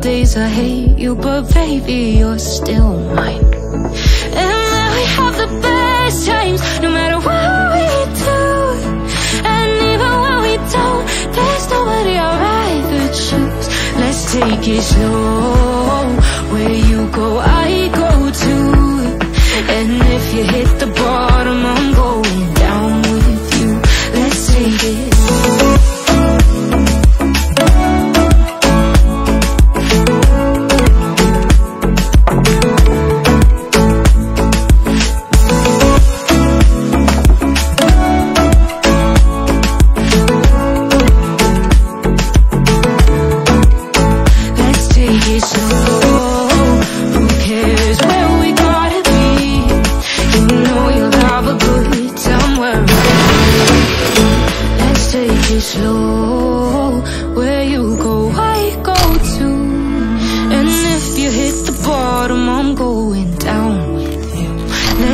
days I hate you, but baby, you're still mine. And then we have the best times, no matter what we do. And even when we don't, there's nobody I'd rather choose. Let's take it slow. Where you go, I go too. And if you hit the bottom,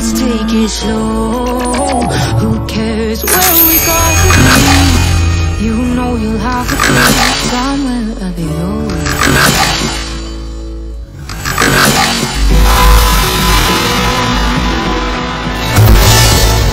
Let's take it slow. Who cares where we gotta? You know you'll have wherever you're with me.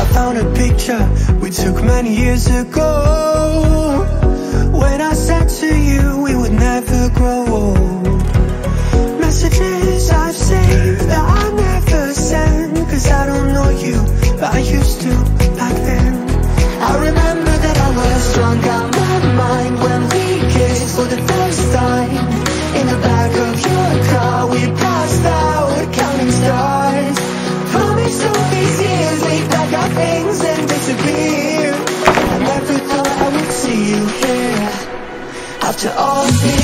I found a picture we took many years ago When I said to you we would never grow old Messages I've saved Cause I don't know you, but I used to back then. I remember that I was drunk out my mind When we kissed for the first time. In the back of your car We passed out counting stars. Promise all these years We pack our things and disappear. I never thought I would see you here. After all these